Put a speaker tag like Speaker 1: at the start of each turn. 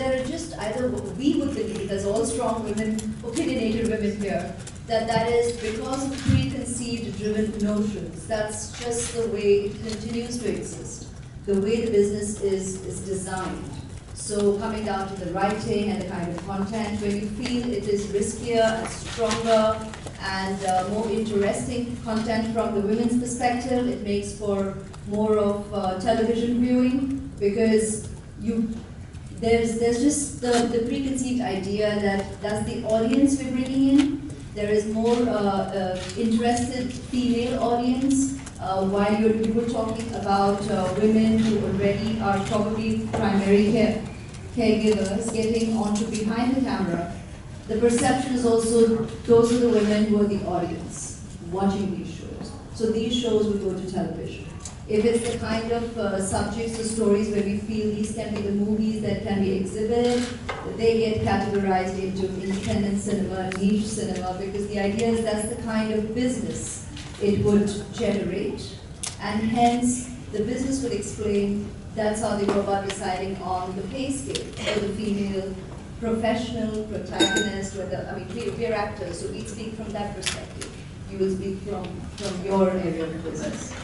Speaker 1: there are just either we would believe, as all strong women, opinionated women here, that that is because of preconceived driven notions. That's just the way it continues to exist, the way the business is, is designed. So coming down to the writing and the kind of content, when you feel it is riskier and stronger and uh, more interesting content from the women's perspective, it makes for more of uh, television viewing because you there's there's just the, the preconceived idea that that's the audience we're bringing in. There is more uh, uh, interested female audience. Uh, while you're, you were talking about uh, women who already are probably primary care, caregivers getting onto behind the camera, the perception is also those are the women who are the audience watching these shows. So these shows will go to television. If it's the kind of uh, subjects or stories where we feel these can be the movies can be exhibited, they get categorized into independent cinema, niche cinema, because the idea is that's the kind of business it would generate. And hence, the business would explain that's how they go about deciding on the pay scale for the female professional protagonist, the, I mean, we're, we're actors, so we speak from that perspective. You will speak from, from your area of business.